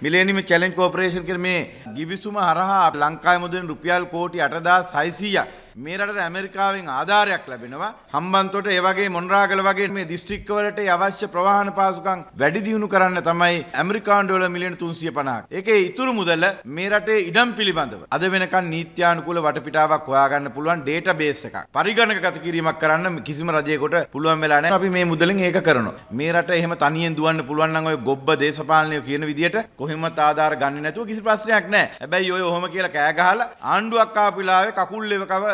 Millennium challenge corporation කියන මේ ගිවිසුම හරහා ලංකාවේ මුදලින් රුපියල් කෝටි 8600ක් මේ රටට ඇමරිකාවෙන් ආධාරයක් ලැබෙනවා හම්බන්තොට ඒ වගේ මොන්රාගල වගේ මේ දිස්ත්‍රික්කවලට අවශ්‍ය ප්‍රවාහන පාසුකම් වැඩි දියුණු කරන්න තමයි ඇමරිකානු ඩොලර් මිලියන 350ක්. ඒකේ ඉතුරු මුදල මේ රටේ ඉඩම් පිළිබඳව අද වෙනකන් නීත්‍යානුකූල වටපිටාවක් හොයාගන්න පුළුවන් ඩේටාබේස් එකක්. පරිගණකගත කිරීමක් කරන්න කිසිම රජයකට පුළුවන් වෙලා නැහැ. අපි මේ මුදලින් ඒක කරනවා. මේ රට එහෙම තනියෙන් දුවන්න පුළුවන් නම් ඔය ගොබ්බ දේශපාලනය කියන විදියට කොහෙන්වත් ආධාර ගන්නේ නැතුව කිසි ප්‍රශ්නයක් නැහැ. හැබැයි ඔය ඔහොම කියලා කෑ ගහලා ආණ්ඩුවක් ආපු වෙලාවේ කකුල් ලෙවකව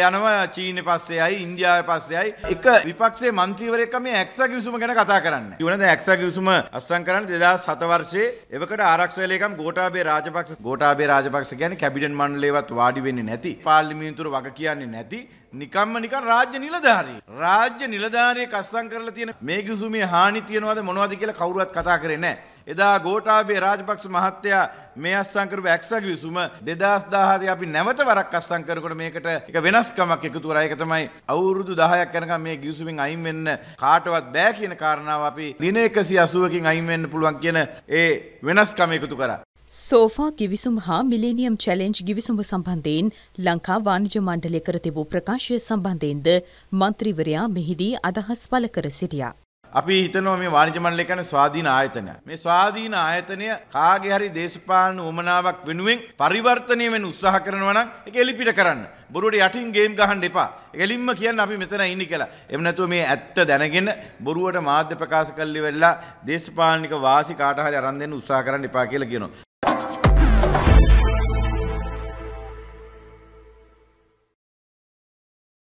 යනව චීන පස්සෙයයි ඉන්දියාව පස්සෙයයි එක විපක්ෂේ මන්ත්‍රීවරයෙක් මේ ඇක්සා කිවිසුම ගැන කතා කරන්නේ. ඉවනද ඇක්සා කිවිසුම අස්සම් කරන්නේ 2007 වර්ෂයේ එවකට ආරක්ෂක ලේකම් ගෝඨාභය රාජපක්ෂ ගෝඨාභය රාජපක්ෂ කියන්නේ කැබිනට් මණ්ඩලයවත් වාඩි වෙන්නේ නැති පාර්ලිමේන්තුවට වග කියන්නේ නැති නිකම්ම නිකන් රාජ්‍ය නිලධාරී. රාජ්‍ය නිලධාරියෙක් අත්සන් කරලා තියෙන මේ කිවිසුමේ හානි තියනවද මොනවද කියලා කවුරුවත් කතා කරේ නැහැ. එදා ගෝඨාභය රාජපක්ෂ මහත්තයා මේ අත්සන් කරපු ඇක්සා කිවිසුම 2017 අපි නැවත වරක් අත්සන් කරනකොට මේකට එක වෙනස්කමක් එකතු කරා. ඒක තමයි අවුරුදු 10ක් යනකම් මේ කිවිසුමින් අයින් වෙන්න කාටවත් බෑ කියන කාරණාව අපි දින 180කින් අයින් වෙන්න පුළුවන් කියන ඒ වෙනස්කම එකතු කරා. සෝෆා ගිවිසුම් හා මිලේනියම් චැලෙන්ජ් ගිවිසුම සම්බන්ධයෙන් ලංකා වාණිජ මණ්ඩලය කර තිබූ ප්‍රකාශය සම්බන්ධයෙන්ද මන්ත්‍රීවරයා මෙහිදී අදහස් පළ කර සිටියා. අපි හිතනවා මේ වාණිජ මණ්ඩලය කියන්නේ ස්වාධීන ආයතනයක්. මේ ස්වාධීන ආයතනය කාගේ හරි දේශපාලන උමනාවක් වෙනුවෙන් පරිවර්තනය වෙන්න උත්සාහ කරනවා නම් ඒක එලිපිට කරන්න. බොරුවට යටින් ගේම් ගහන්න එපා. එලින්ම කියන්න අපි මෙතන ඉන්නේ කියලා. එහෙම නැතුව මේ ඇත්ත දැනගෙන බොරුවට මාධ්‍ය ප්‍රකාශ කල්ලි වෙලා දේශපාලනික වාසි කාට හරි අරන් දෙන්න උත්සාහ කරන්න එපා කියලා කියනවා.